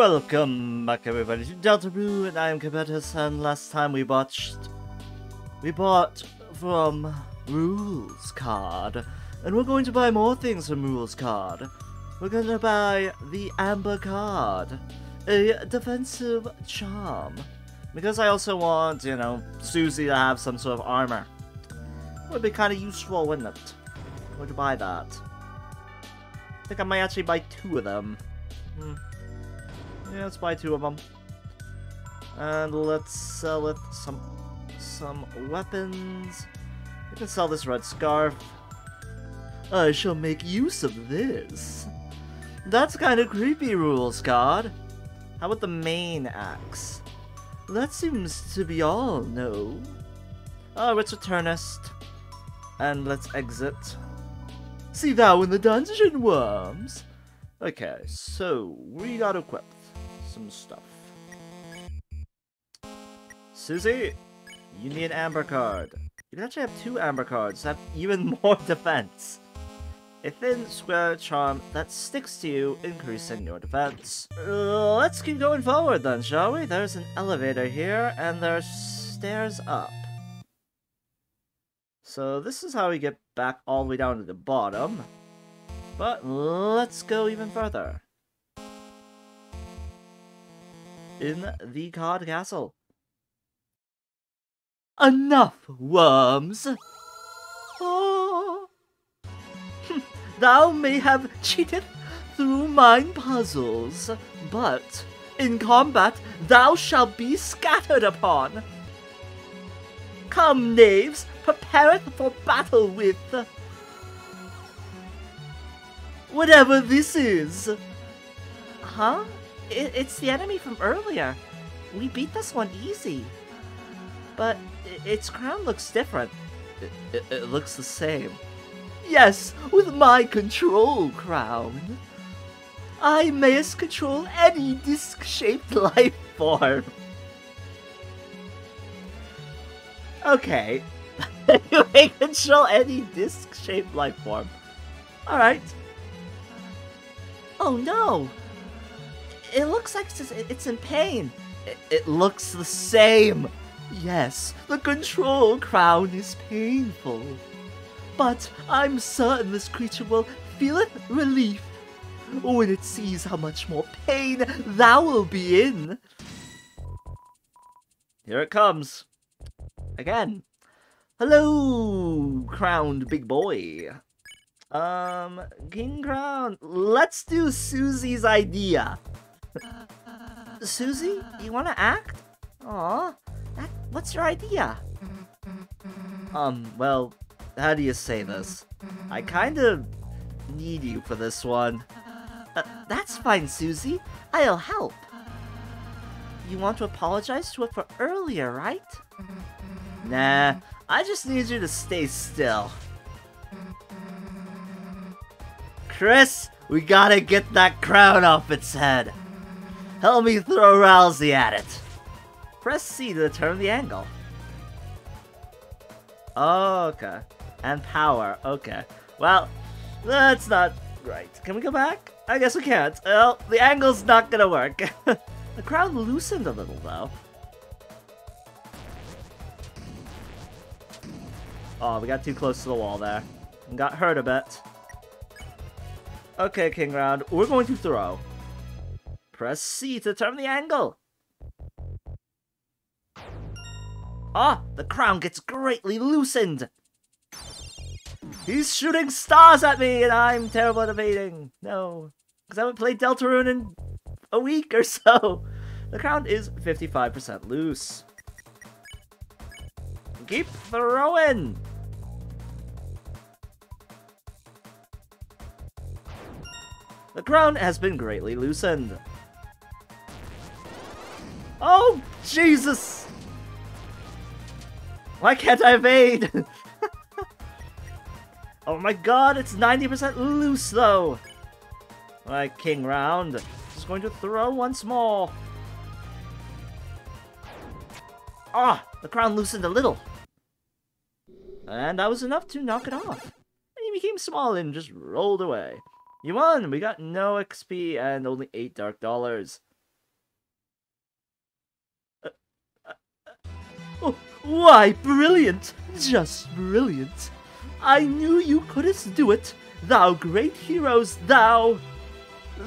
Welcome back everybody to Deltarune and I am Ganbentus and last time we watched we bought from Rouxls Kaard and we're going to buy more things from Rouxls Kaard. We're gonna buy the Amber card, a defensive charm. Because I also want, you know, Susie to have some sort of armor. Would be kind of useful, wouldn't it? Would you buy that? I think I might actually buy two of them. Hmm. Yeah, let's buy two of them. And let's sell it some some weapons. We can sell this red scarf. I shall make use of this. That's kind of creepy, Rouxls Kaard. How about the main axe? That seems to be all, no? Oh, it's Returnist. And let's exit. See thou in the dungeon, worms! Okay, so we got equipped some stuff. Susie, you need an amber card. You actually have two amber cards that have even more defense. A thin square charm that sticks to you, increasing your defense. Uh, let's keep going forward then, shall we? There's an elevator here, and there's stairs up. So this is how we get back all the way down to the bottom. But let's go even further. In the card castle. Enough, worms! Oh. Thou may have cheated through mine puzzles, but in combat thou shalt be scattered upon. Come, knaves, prepareth for battle with whatever this is. Huh? It, it's the enemy from earlier. We beat this one easy. But its crown looks different. It, it, it looks the same. Yes, with my control crown. I mayest control any disc-shaped life form. Okay. you may control any disc-shaped life form. Alright. Oh no! It looks like it's in pain. It, it looks the same. Yes, the control crown is painful. But I'm certain this creature will feeleth relief when it sees how much more pain thou will be in. Here it comes. Again. Hello, crowned big boy. Um, King Crown, let's do Susie's idea. Susie, you wanna act? Aw, what's your idea? Um, well, how do you say this? I kinda need you for this one. Uh, that's fine, Susie. I'll help. You want to apologize to it for earlier, right? Nah, I just need you to stay still. Kris, we gotta get that crown off its head. Help me throw Ralsei at it. Press C to determine the angle. Oh, okay. And power, okay. Well, that's not right. Can we go back? I guess we can't. Well, the angle's not gonna work. the crown loosened a little, though. Oh, we got too close to the wall there. And got hurt a bit. Okay, King Round, we're going to throw. Press C to determine the angle. Ah, the crown gets greatly loosened. He's shooting stars at me and I'm terrible at evading. No, because I haven't played Deltarune in a week or so. The crown is 55% loose. Keep throwing. The crown has been greatly loosened. Oh, Jesus! Why can't I evade? oh my god, it's 90% loose though! Alright, King Round. Just going to throw once more. Ah, the crown loosened a little. And that was enough to knock it off. And he became small and just rolled away. You won! We got no XP and only 8 Dark Dollars. Oh, why, brilliant! Just brilliant! I knew you couldst do it, thou great heroes, thou!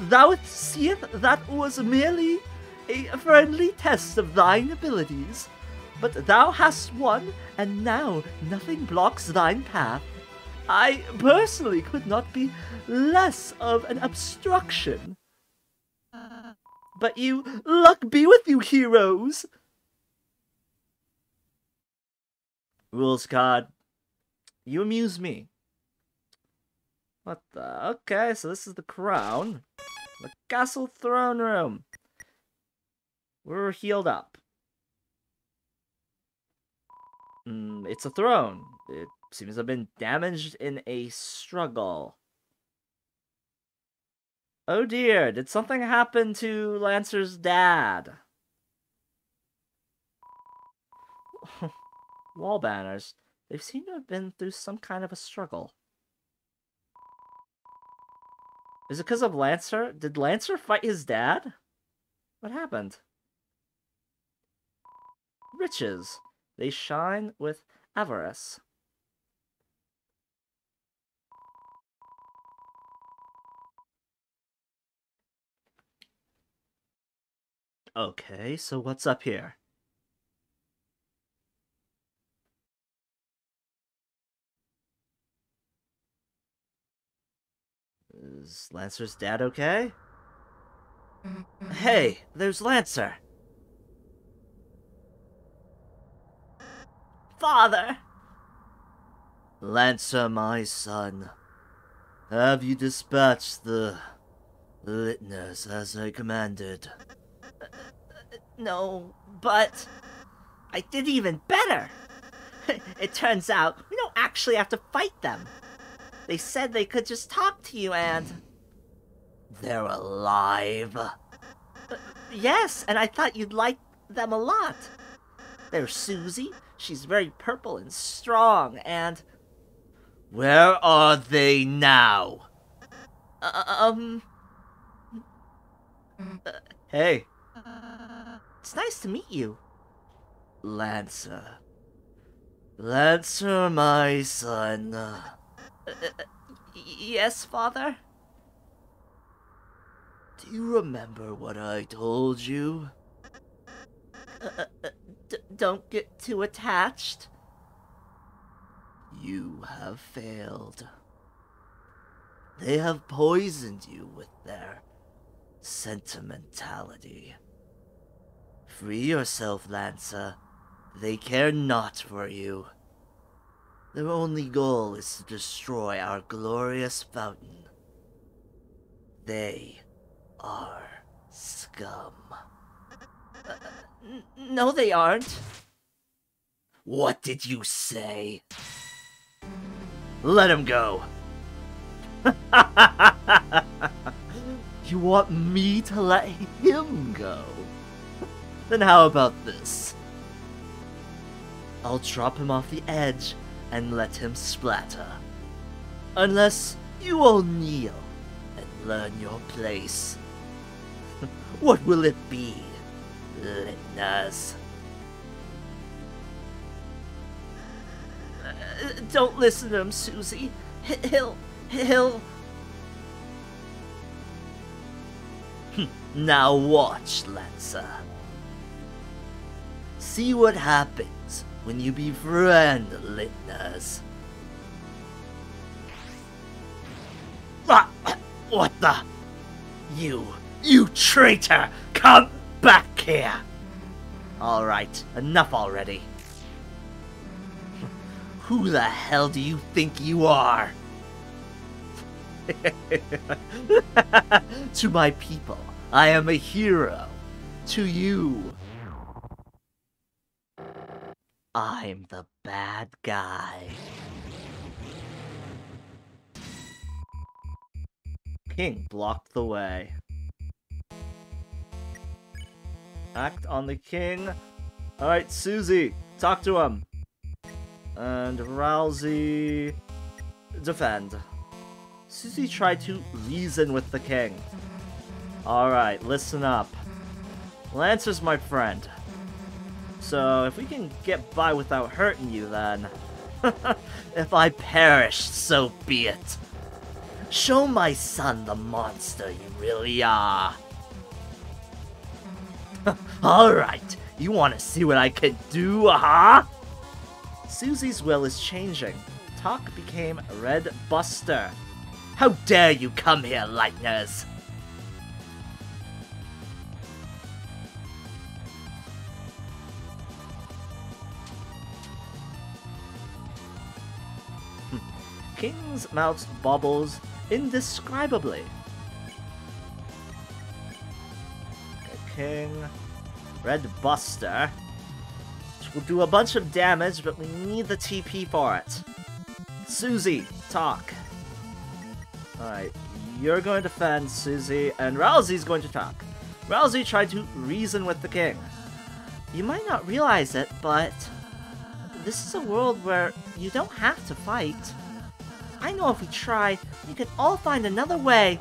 Thou seest that was merely a friendly test of thine abilities. But thou hast won, and now nothing blocks thine path. I personally could not be less of an obstruction. Uh. But you, luck be with you, heroes! Rouxls Kaard. You amuse me. What the? Okay, so this is the crown. The castle throne room. We're healed up. Mm, it's a throne. It seems to have been damaged in a struggle. Oh dear, did something happen to Lancer's dad? Wall banners. They seem to have been through some kind of a struggle. Is it because of Lancer? Did Lancer fight his dad? What happened? Riches. They shine with avarice. Okay, so what's up here? Is Lancer's dad okay? Mm-hmm. Hey, there's Lancer. Father! Lancer, my son, have you dispatched the Litners as I commanded? Uh, no, but I did even better. it turns out we don't actually have to fight them. They said they could just talk to you and... They're alive. Uh, yes, and I thought you'd like them a lot. There's Susie. She's very purple and strong, and... Where are they now? Uh, um... Uh, hey. It's nice to meet you. Lancer. Lancer, my son. Uh, yes, father? Do you remember what I told you? Uh, uh, don't get too attached. You have failed. They have poisoned you with their sentimentality. Free yourself, Lancer. They care not for you. Their only goal is to destroy our glorious fountain. They are scum. Uh, no, they aren't. What did you say? Let him go. you want me to let him go? Then how about this? I'll drop him off the edge and let him splatter. Unless you all kneel and learn your place. what will it be, Litners? Don't listen to him, Susie. He'll... he'll... now watch, Lancer. See what happens when you befriend Litners. Ah, what the? You, you traitor! Come back here! Alright, enough already. Who the hell do you think you are? to my people, I am a hero. To you, I'm the bad guy. King blocked the way. Act on the king. Alright, Susie, talk to him. And Ralsei, defend. Susie tried to reason with the king. Alright, listen up. Lancer's my friend. So if we can get by without hurting you, then... if I perish, so be it. Show my son the monster you really are. Alright, you want to see what I can do, huh? Susie's will is changing. Talk became Red Buster. How dare you come here, Lightners! King's mouth bubbles indescribably. King. Red Buster. Which will do a bunch of damage, but we need the TP for it. Susie, talk. Alright, you're going to defend Susie, and Ralsei's going to talk. Ralsei tried to reason with the king. You might not realize it, but this is a world where you don't have to fight. I know if we try, we can all find another way.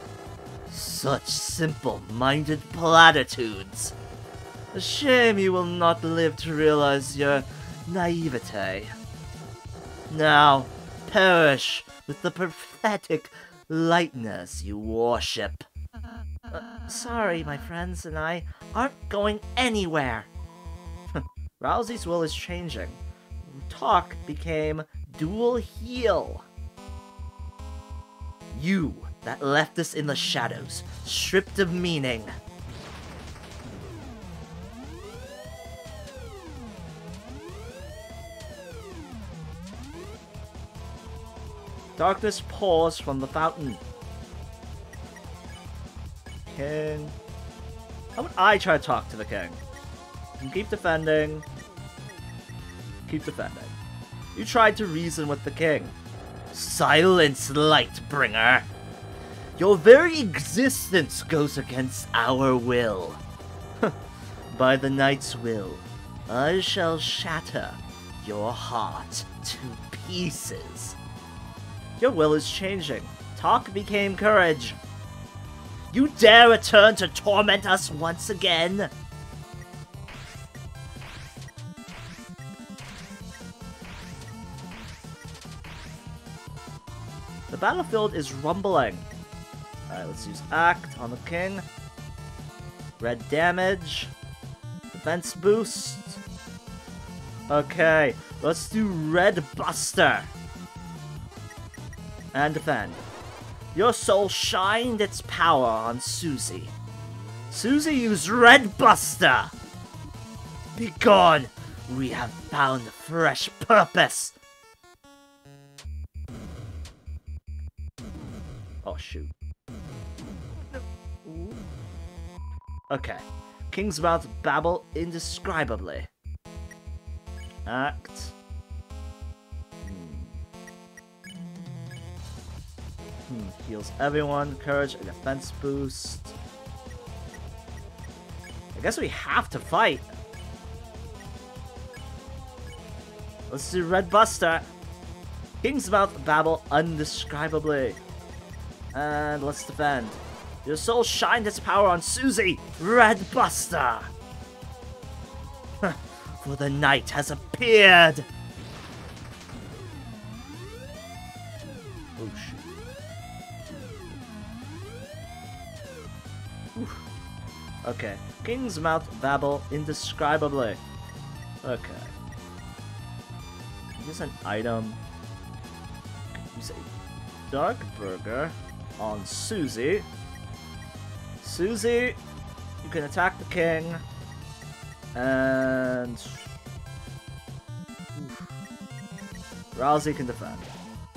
Such simple-minded platitudes. A shame you will not live to realize your naivete. Now, perish with the pathetic lightness you worship. Uh, sorry, my friends and I aren't going anywhere. Ralsei's will is changing. Talk became dual heal. You that left us in the shadows, stripped of meaning. Darkness pours from the fountain. King. How would I try to talk to the king? keep defending. Keep defending. You tried to reason with the king. Silence, Lightbringer! Your very existence goes against our will. By the Knight's will, I shall shatter your heart to pieces. Your will is changing. Talk became courage. You dare return to torment us once again? Battlefield is rumbling. Alright, let's use Act on the King. Red damage. Defense boost. Okay, let's do Red Buster. And defend. Your soul shined its power on Susie. Susie used Red Buster! Begone! We have found a fresh purpose! Oh, shoot. Okay. King's mouth babble indescribably. Act. Hmm. Hmm. Heals everyone. Courage and defense boost. I guess we have to fight. Let's do Red Buster. King's Mouth babble undescribably. And let's defend. Your soul shined its power on Susie, Red Buster! For the night has appeared! Oh shoot. Okay. King's Mouth babble indescribably. Okay. Use an item. Use a Dark Burger on Susie. Susie, you can attack the king. And... Ralsei can defend.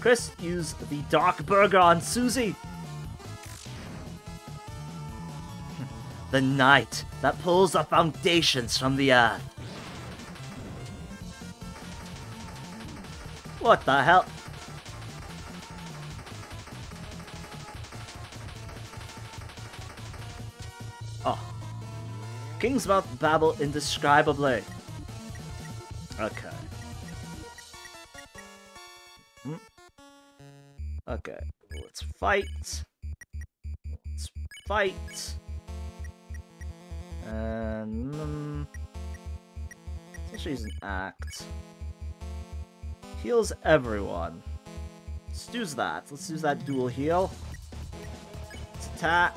Kris, use the Dark Burger on Susie. the night that pulls the foundations from the earth. What the hell? King's Mouth babble indescribably. Okay. Hmm. Okay, let's fight. Let's fight. And um, should use an act. Heals everyone. Let's use that. Let's use that dual heal. Let's attack.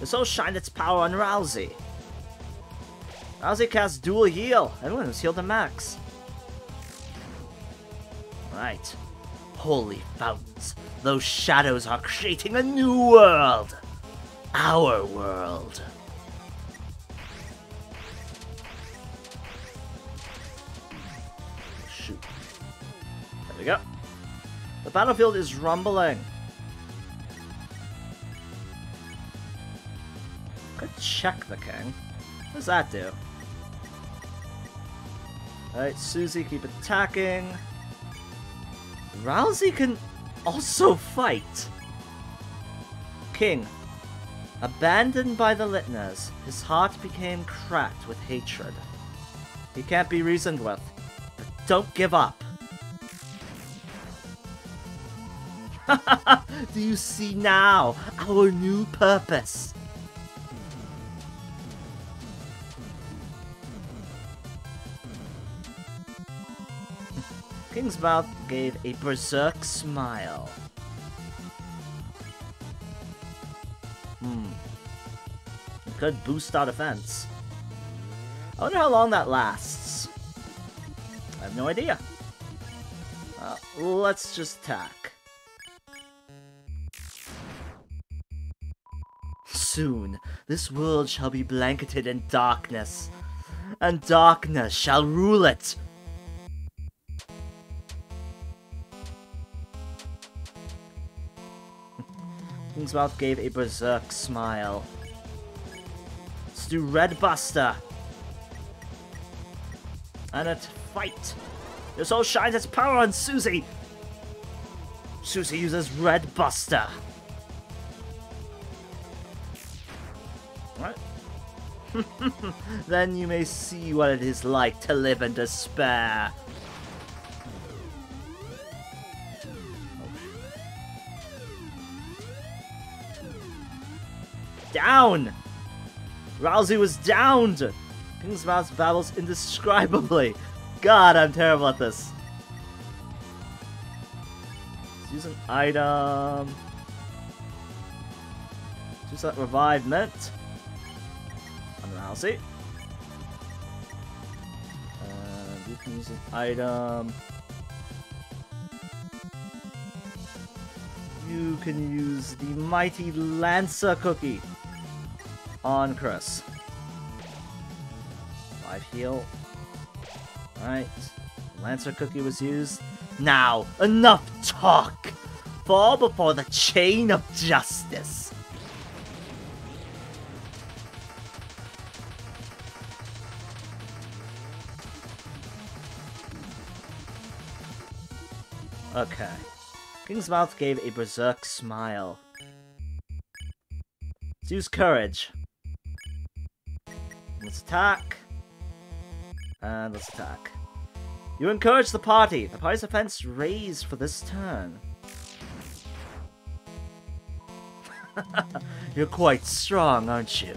This will shine its power on Ralsei. Ralsei casts dual heal. Everyone was healed to max. Right. Holy fountains. Those shadows are creating a new world. Our world. Shoot. There we go. The battlefield is rumbling. Could check the king. What does that do? Alright, Susie, keep attacking. Ralsei can also fight. King. Abandoned by the Litners, his heart became cracked with hatred. He can't be reasoned with, but don't give up. Do you see now our new purpose? King's mouth gave a berserk smile. Hmm. It could boost our defense. I wonder how long that lasts. I have no idea. Uh, let's just attack. Soon, this world shall be blanketed in darkness, and darkness shall rule it. King's mouth gave a berserk smile. Let's do Red Buster. And a fight. Your soul shines its power on Susie. Susie uses Red Buster. What? then you may see what it is like to live in despair. Down! Ralsei was downed! King's Mouth babbles indescribably. God, I'm terrible at this. Let's use an item. Use that revive mint on Ralsei. And you can use an item. You can use the Mighty Lancer Cookie on Kris. Five heal. Alright. Lancer Cookie was used. Now, enough talk! Fall before the chain of justice! Okay. King's mouth gave a berserk smile. Use courage. Let's attack. And uh, let's attack. You encourage the party. The party's offense raised for this turn. You're quite strong, aren't you?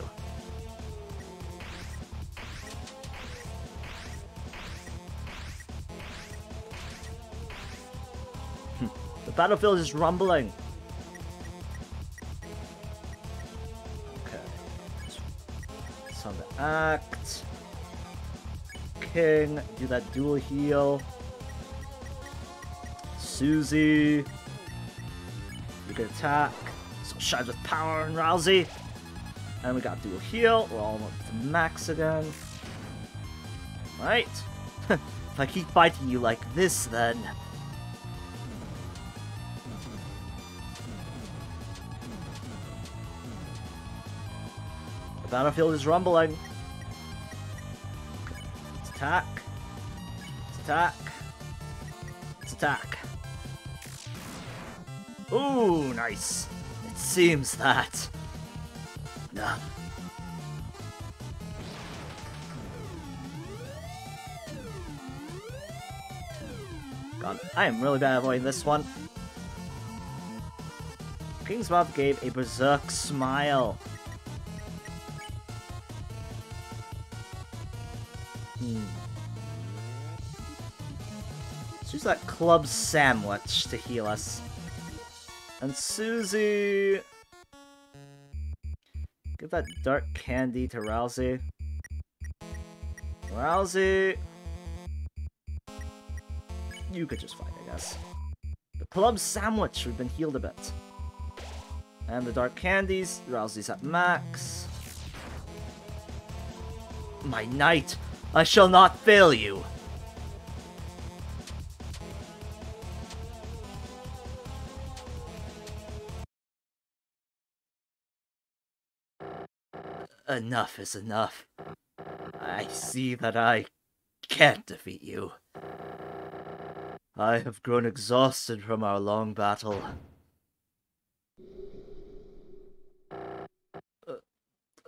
the battlefield is rumbling. Act. King, do that dual heal. Susie. You can attack. So shines with power and Ralsei. And we got dual heal. We're all up to max again. Right. if I keep fighting you like this, then... The battlefield is rumbling. Attack. Let's attack. Let's attack. Ooh, nice. It seems that. Nah. God, I am really bad at avoiding this one. King's mouth gave a berserk smile. That club sandwich to heal us. And Susie... Give that dark candy to Ralsei. Ralsei... You could just fight, I guess. The club sandwich, we've been healed a bit. And the dark candies, Ralsei's at max. My knight, I shall not fail you! Enough is enough. I see that I can't defeat you. I have grown exhausted from our long battle.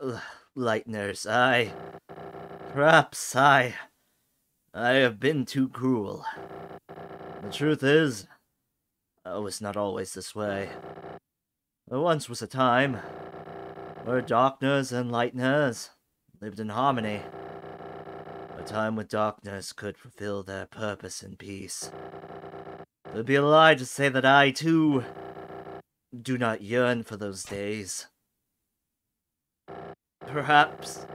Uh, Lightners, I... Perhaps I... I have been too cruel. The truth is, I was not always this way. There once was a time where darkness and lightness lived in harmony. A time when darkness could fulfill their purpose in peace. It would be a lie to say that I, too, do not yearn for those days. Perhaps,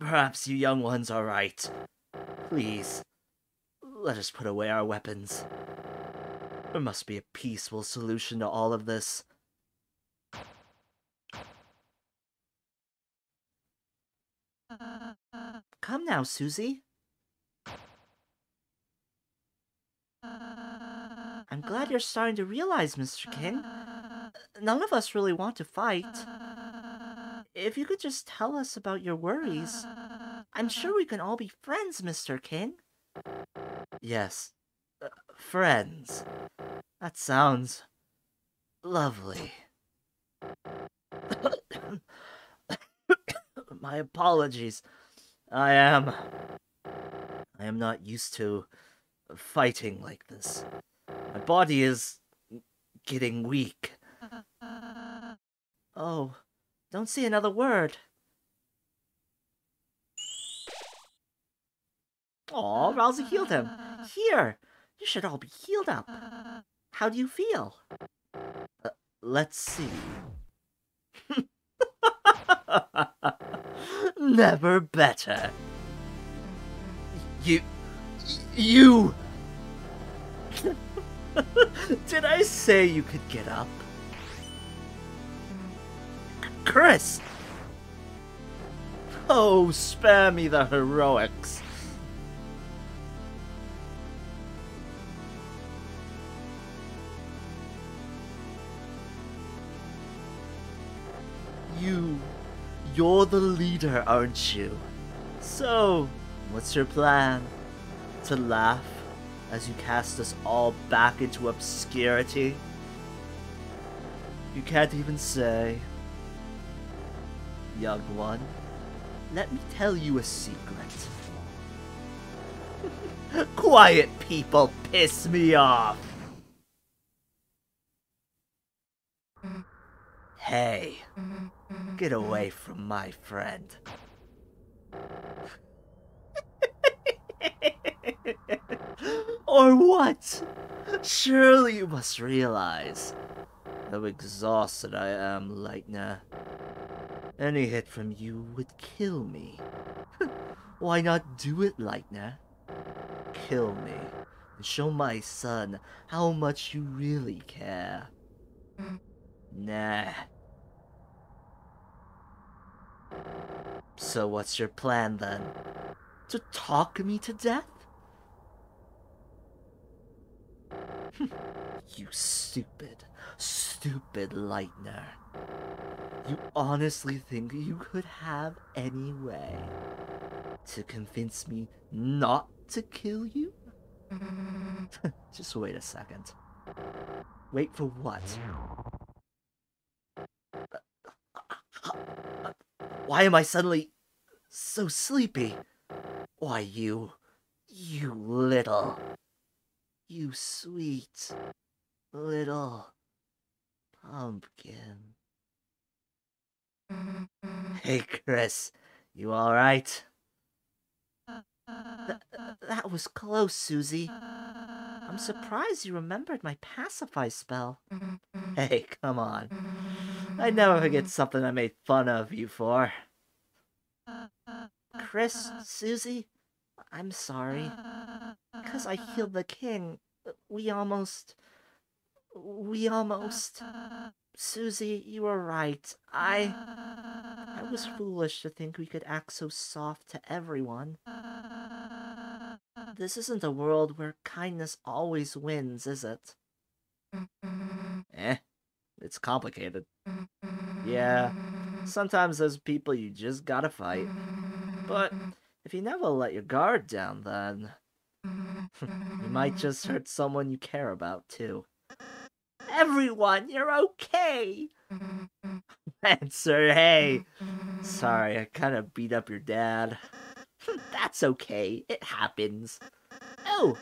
perhaps you young ones are right. Please, let us put away our weapons. There must be a peaceful solution to all of this. Come now, Susie. I'm glad you're starting to realize, Mr. King. None of us really want to fight. If you could just tell us about your worries, I'm sure we can all be friends, Mr. King. Yes, uh, friends. That sounds lovely. My apologies. I am... I am not used to fighting like this. My body is getting weak. Oh, don't say another word. Aw, Ralsei healed him. Here, you should all be healed up. How do you feel? Uh, let's see. Never better. You... You... Did I say you could get up? Kris! Oh, spare me the heroics. You you're the leader, aren't you? So, what's your plan? To laugh as you cast us all back into obscurity? You can't even say. Young one, let me tell you a secret. Quiet people piss me off. Hey, get away from my friend. or what? Surely you must realize how exhausted I am, Lightner. Any hit from you would kill me. Why not do it, Lightner? Kill me and show my son how much you really care. Hmm. Nah, so what's your plan then? To talk me to death? you stupid, stupid Lightner. You honestly think you could have any way to convince me not to kill you? Just wait a second. Wait for what? Why am I suddenly so sleepy? Why, you, you little, you sweet little pumpkin. Hey, Kris, you alright? Th that was close, Susie. I'm surprised you remembered my pacify spell. Hey, come on. I never forget something I made fun of you for. Kris, Susie, I'm sorry. Because I killed the king, we almost... We almost... Susie, you were right. I... I was foolish to think we could act so soft to everyone. This isn't a world where kindness always wins, is it? It's complicated. Yeah, mm-hmm. sometimes there's people you just gotta fight. But mm-hmm. if you never let your guard down, then you might just mm-hmm. hurt someone you care about, too. Everyone, you're okay! Lancer, hey! Sorry, I kinda beat up your dad. That's okay, it happens. Oh,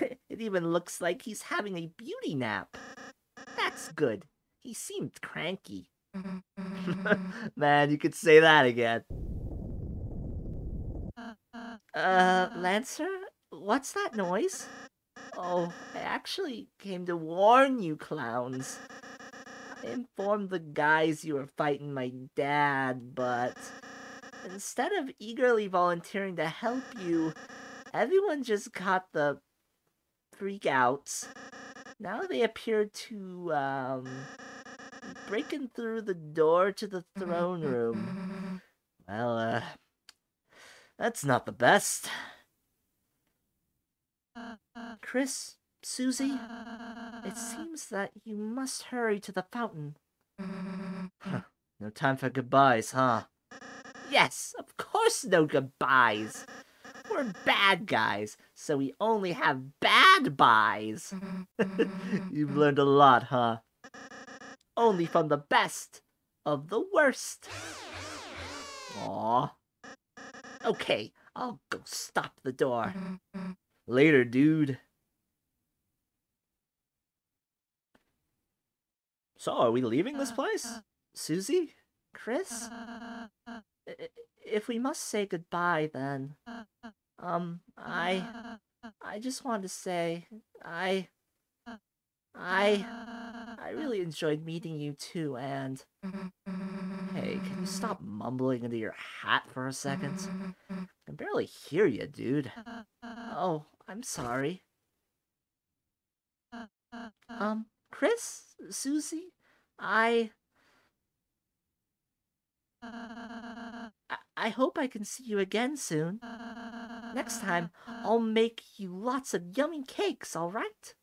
it even looks like he's having a beauty nap. That's good. He seemed cranky. Man, you could say that again. Uh, Lancer? What's that noise? Oh, I actually came to warn you, clowns. I informed the guys you were fighting my dad, but instead of eagerly volunteering to help you, everyone just got the freakouts. Now they appear to, um, breaking through the door to the throne room. Well, uh, that's not the best. Kris, Susie, it seems that you must hurry to the fountain. Huh, no time for goodbyes, huh? Yes, of course no goodbyes. We're bad guys, so we only have bad buys. You've learned a lot, huh? Only from the best of the worst. Aw. Okay, I'll go stop the door. Later, dude. So, are we leaving this place? Susie? Kris? If we must say goodbye, then... Um, I... I just want to say... I... I... Ah. I really enjoyed meeting you too, and... Hey, can you stop mm-hmm. mumbling into your hat for a second? I can barely hear you, dude. Uh-huh. Oh, I'm sorry. Uh-huh. Um, Kris, Susie? I... Uh-huh. I, I hope I can see you again soon. Next time, I'll make you lots of yummy cakes, alright?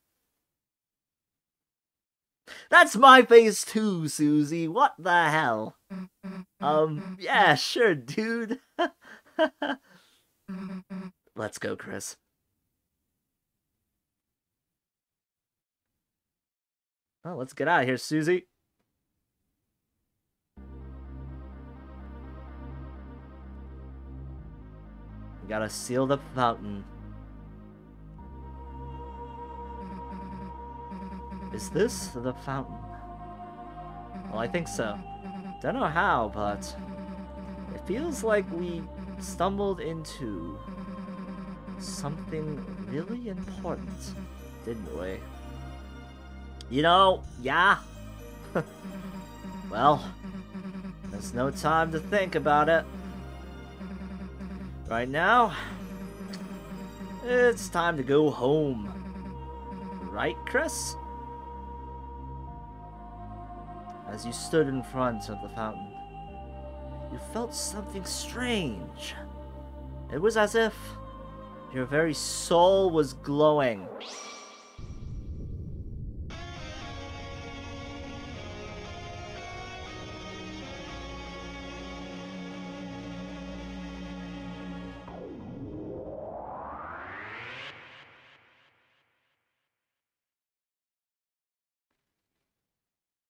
That's my face too, Susie. What the hell? Um, yeah, sure, dude. Let's go, Kris. Well, let's get out of here, Susie. We gotta seal the fountain. Is this the fountain? Well, I think so. Don't know how, but it feels like we stumbled into something really important, didn't we? You know, yeah. well, there's no time to think about it. Right now, it's time to go home. Right, Kris? As you stood in front of the fountain, you felt something strange. It was as if your very soul was glowing.